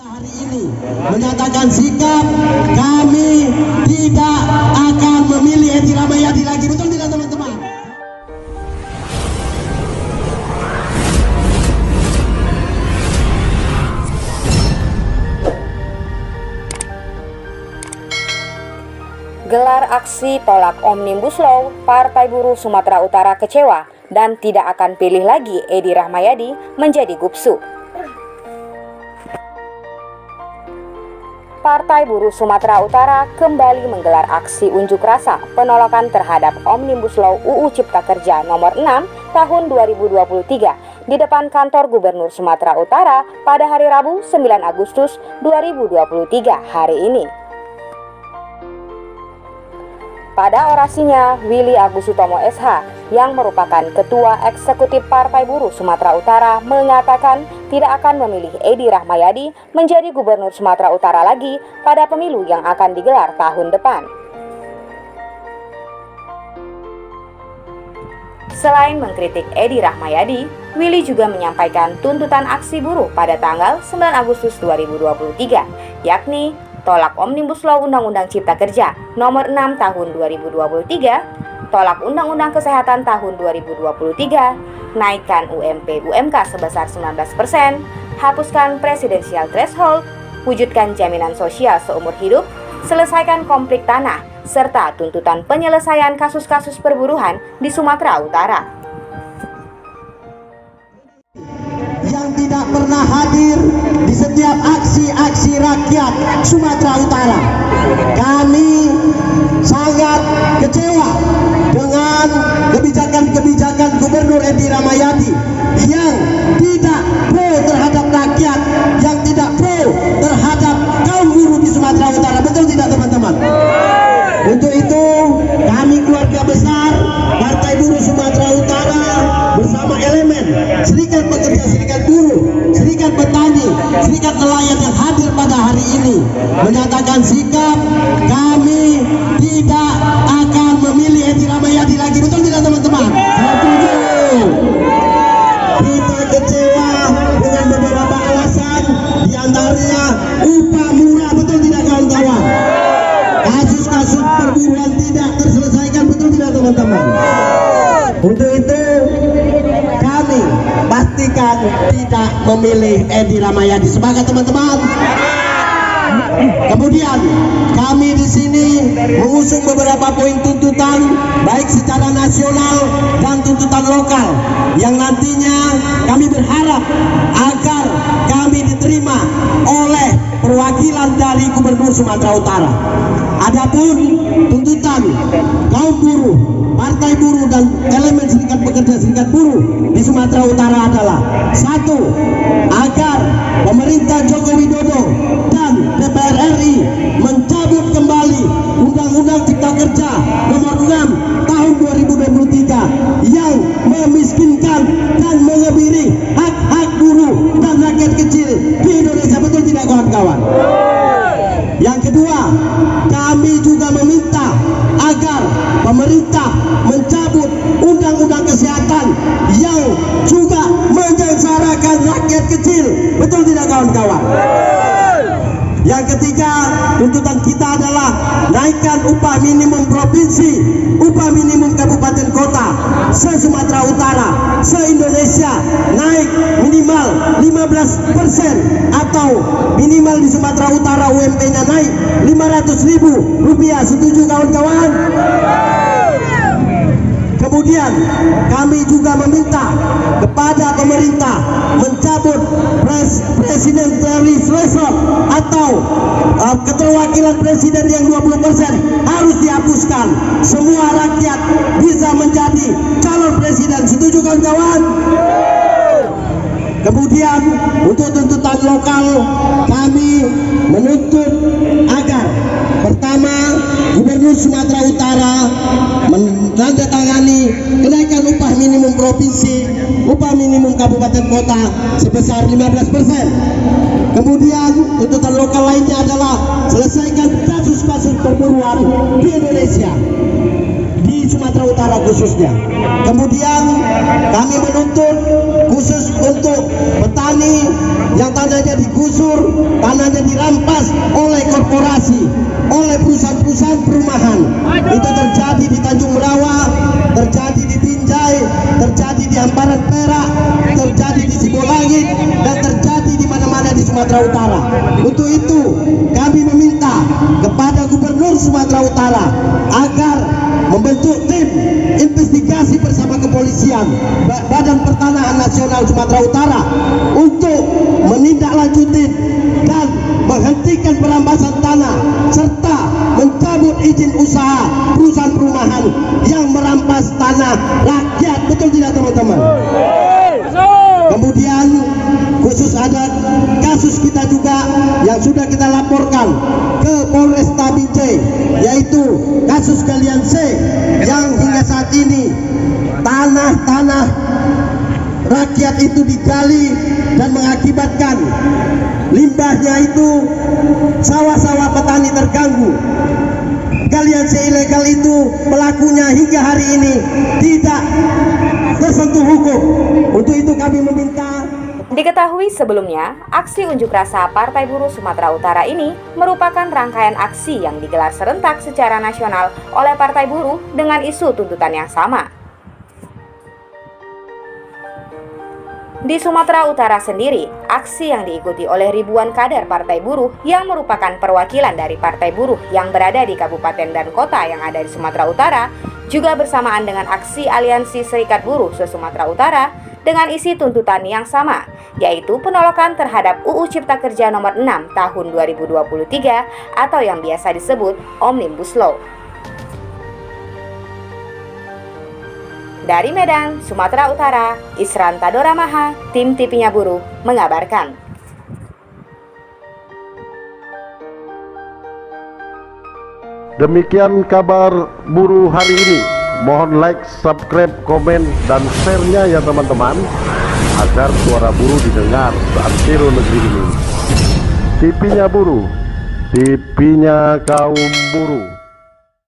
hari ini menyatakan sikap kami tidak akan memilih Edi Ramayadi lagi betul tidak teman-teman Gelar aksi tolak Omnibus Law, Partai Buruh Sumatera Utara kecewa dan tidak akan pilih lagi Edi Rahmayadi menjadi Gupsu. Partai Buruh Sumatera Utara kembali menggelar aksi unjuk rasa penolakan terhadap Omnibus Law UU Cipta Kerja nomor 6 tahun 2023 di depan kantor Gubernur Sumatera Utara pada hari Rabu 9 Agustus 2023 hari ini. Pada orasinya, Willy Agus Sutomo SH yang merupakan Ketua Eksekutif Partai Buruh Sumatera Utara mengatakan tidak akan memilih Edi Rahmayadi menjadi Gubernur Sumatera Utara lagi pada pemilu yang akan digelar tahun depan. Selain mengkritik Edi Rahmayadi, Willy juga menyampaikan tuntutan aksi buruh pada tanggal 9 Agustus 2023, yakni tolak Omnibus Law Undang-Undang Cipta Kerja nomor 6 tahun 2023, tolak Undang-Undang Kesehatan tahun 2023, naikkan UMP UMK sebesar 19%, hapuskan presidensial threshold, wujudkan jaminan sosial seumur hidup, selesaikan konflik tanah, serta tuntutan penyelesaian kasus-kasus perburuhan di Sumatera Utara. yang tidak pernah hadir di setiap aksi-aksi rakyat Sumatera Utara. Kami sangat hari ini menyatakan sikap kami tidak akan memilih Edi Ramayadi lagi. Betul tidak teman-teman? Setuju. Kita kecewa dengan beberapa alasan di antaranya upah murah. Betul tidak kawan-kawan? Kasus-kasus perburuan tidak terselesaikan. Betul tidak teman-teman? Untuk itu kami pastikan tidak memilih Edi Ramayadi. Semangat teman-teman. Kemudian kami di sini mengusung beberapa poin tuntutan baik secara nasional dan tuntutan lokal yang nantinya kami berharap agar kami diterima oleh perwakilan dari Gubernur Sumatera Utara. Adapun tuntutan kaum buruh, partai buruh dan elemen serikat pekerja serikat buruh di Sumatera Utara adalah satu agar pemerintah Joko Widodo kawan-kawan? Yang kedua, kami juga meminta agar pemerintah mencabut undang-undang kesehatan yang juga menyengsarakan rakyat kecil. Betul tidak kawan-kawan? Tuntutan kita adalah naikkan upah minimum provinsi, upah minimum kabupaten kota, se-Sumatera Utara, se-Indonesia naik minimal 15 persen atau minimal di Sumatera Utara UMP-nya naik 500 ribu rupiah. Setuju kawan-kawan? Kemudian kami juga meminta kepada pemerintah mencabut pres presiden threshold atau uh, keterwakilan presiden yang 20% harus dihapuskan. Semua rakyat bisa menjadi calon presiden. Setuju kawan-kawan? Kemudian untuk tuntutan lokal kami menuntut agar Gubernur Sumatera Utara menandatangani kenaikan upah minimum provinsi, upah minimum kabupaten kota sebesar 15%. Kemudian tuntutan lokal lainnya adalah selesaikan kasus-kasus perburuan di Indonesia di Sumatera Utara khususnya. Kemudian kami menuntut khusus untuk petani yang tanahnya digusur, tanahnya dirampas oleh korporasi, perusahaan-perusahaan perumahan. Itu terjadi di Tanjung Merawa, terjadi di Binjai, terjadi di Hamparan Perak, terjadi di Sibolangit, dan terjadi di mana-mana di Sumatera Utara. Untuk itu, kami meminta kepada Gubernur Sumatera Utara agar membentuk tim investigasi bersama kepolisian Badan Pertanahan Nasional Sumatera Utara untuk menindaklanjuti dan tanah rakyat betul tidak teman-teman? Kemudian khusus ada kasus kita juga yang sudah kita laporkan ke Polresta Binjai yaitu kasus kalian C yang hingga saat ini tanah-tanah rakyat itu digali dan mengakibatkan limbahnya itu sawah-sawah petani terganggu kalian ilegal itu pelakunya hingga hari ini tidak tersentuh hukum untuk itu kami meminta Diketahui sebelumnya, aksi unjuk rasa Partai Buruh Sumatera Utara ini merupakan rangkaian aksi yang digelar serentak secara nasional oleh Partai Buruh dengan isu tuntutan yang sama. Di Sumatera Utara sendiri, aksi yang diikuti oleh ribuan kader Partai Buruh yang merupakan perwakilan dari Partai Buruh yang berada di kabupaten dan kota yang ada di Sumatera Utara juga bersamaan dengan aksi Aliansi Serikat Buruh se-Sumatera Utara dengan isi tuntutan yang sama, yaitu penolakan terhadap UU Cipta Kerja nomor 6 tahun 2023 atau yang biasa disebut Omnibus Law. Dari Medan, Sumatera Utara, Isran Tadora Maha, tim TV-nya Buruh, mengabarkan. Demikian kabar buruh hari ini. Mohon like, subscribe, komen, dan share-nya ya teman-teman agar suara buruh didengar seluruh negeri ini. TV-nya buruh, TV-nya kaum buruh.